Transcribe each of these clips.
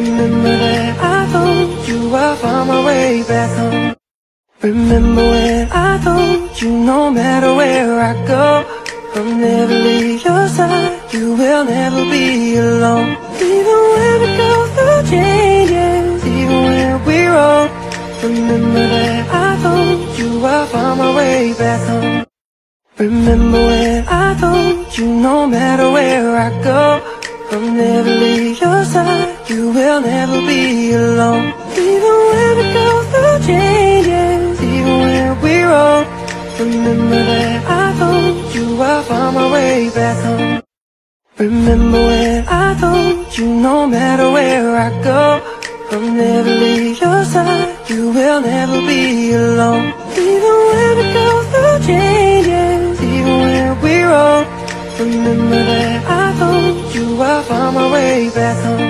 Remember that I told you I'll find my way back home? Remember when I told you no matter where I go I'll never leave your side, you will never be alone. Even when we go through changes, even when we're old Remember that I told you I'll find my way back home. Remember when I told you no matter where I go I'll never leave your side, you will never be alone. Even when we go through changes, even when we're old Remember that I told you I'll find my way back home. Remember when I told you no matter where I go I'll never leave your side, you will never be alone. Even when we go through changes, even when we're old Remember that I told you I'll find my way back home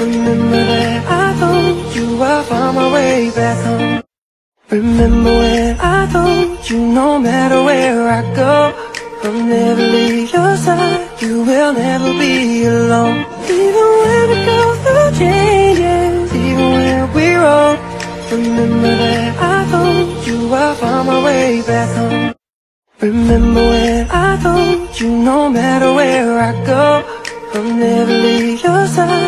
Remember that I told you I'll find my way back home. Remember when I told you no matter where I go I'll never leave your side, you will never be alone. Even when we go through changes, even when we're old Remember that I told you I'll find my way back home. Remember when I told you no matter where I go I'll never leave your side,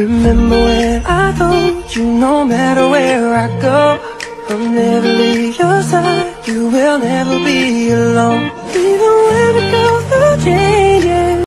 Remember when I told you no matter where I go I'll never leave your side, you will never be alone